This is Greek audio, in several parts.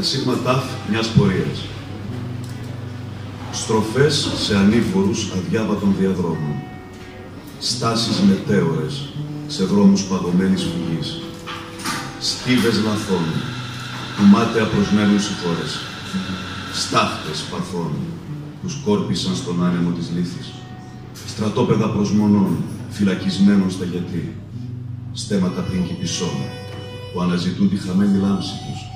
τα σίγμα ταφ μιας πορείας. Στροφές σε ανήφορους αδιάβατων διαδρόμων. Στάσεις μετέωρες σε δρόμους παγωμένης φυγής. Στίβες λαθών που μάταια προσμένουν χώρες. Στάχτες παθών που σκόρπισαν στον άνεμο της λύθης. Στρατόπεδα προσμονών φυλακισμένων στα γιατί. Στέματα πισών που αναζητούν τη χαμένη λάμψη τους.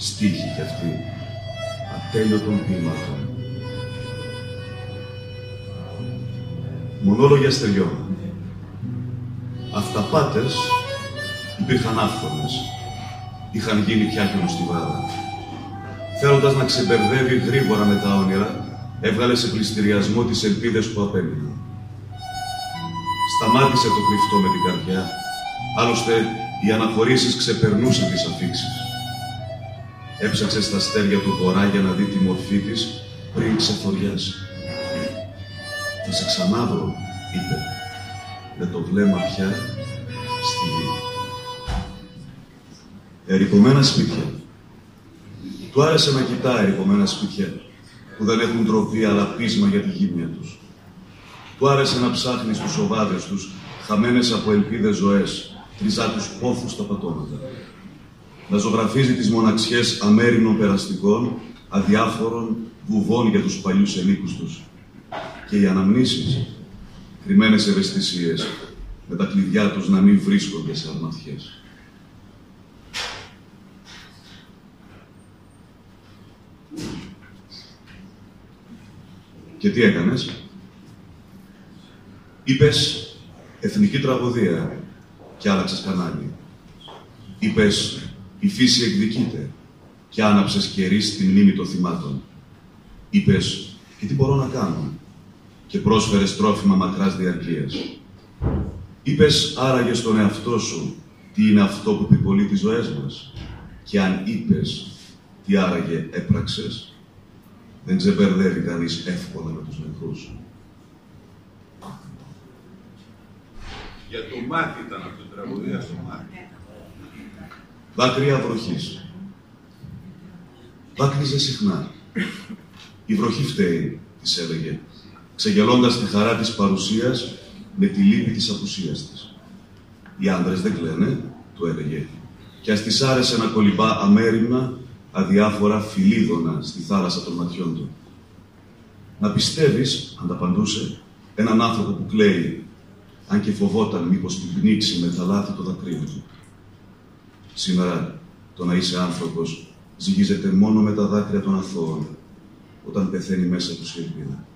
Στίχοι κι αυτοί, ατέλειωτων ποίηματων. Μονόλογια στεριών. Αυταπάτες υπήρχαν άφθονες. Είχαν γίνει πια χιονοστιβάδα. Θέλοντας να ξεμπερδεύει γρήγορα με τα όνειρα, έβγαλε σε πληστηριασμό τις ελπίδες που απέμειναν. Σταμάτησε το κρυφτό με την καρδιά, άλλωστε οι αναχωρήσεις ξεπερνούσαν τις αφήξεις. Έψαξε στα αστέρια του βορρά για να δει τη μορφή της πριν ξεφοριάσει. «Θα σε ξανάβρω», είπε, με το βλέμμα πια στη γη. Ερυπωμένα σπίτια. Του άρεσε να κοιτά ερυπωμένα σπίτια που δεν έχουν τροπή αλλά πείσμα για τη γύμνια τους. Του άρεσε να ψάχνει στους οβάδες τους, χαμένες από ελπίδες ζωές, τριζά τους πόθους στα πατώματα. Να ζωγραφίζει τις μοναξιές αμέρινων περαστικών, αδιάφορων βουβών για τους παλιούς ενίκους τους. Και οι αναμνήσεις, κρυμμένες ευαισθησίες, με τα κλειδιά τους να μην βρίσκονται σε αρμαθιές. Και τι έκανες; Είπες εθνική τραγωδία και άλλαξες κανάλι. Είπες η φύση εκδικείται και άναψες κερί στη μνήμη των θυμάτων. Είπες και τι μπορώ να κάνω και πρόσφερες τρόφιμα μακράς διαρκείας. Είπες άραγε στον εαυτό σου τι είναι αυτό που επιπολεί τις ζωές μας και αν είπες τι άραγε έπραξες, δεν ξεπερδεύει κανείς εύκολα με τους νεκρούς. Για το μάτι ήταν αυτό το τραγουδία στο μάτι. Δάκρυα βροχής. Δάκρυζε συχνά. Η βροχή φταίει, της έλεγε, ξεγελώντας τη χαρά της παρουσίας με τη λύπη της απουσίας της. Οι άντρες δεν κλαίνε, του έλεγε, και ας της άρεσε να κολυμπά αμέριμνα, αδιάφορα φιλίδωνα στη θάλασσα των ματιών του. Να πιστεύεις, ανταπαντούσε, έναν άνθρωπο που κλαίει αν και φοβόταν μήπως την πνίξει με τα λάθη το δακρύο του. Σήμερα το να είσαι άνθρωπος ζυγίζεται μόνο με τα δάκρυα των αθώων, όταν πεθαίνει μέσα του η ελπίδα.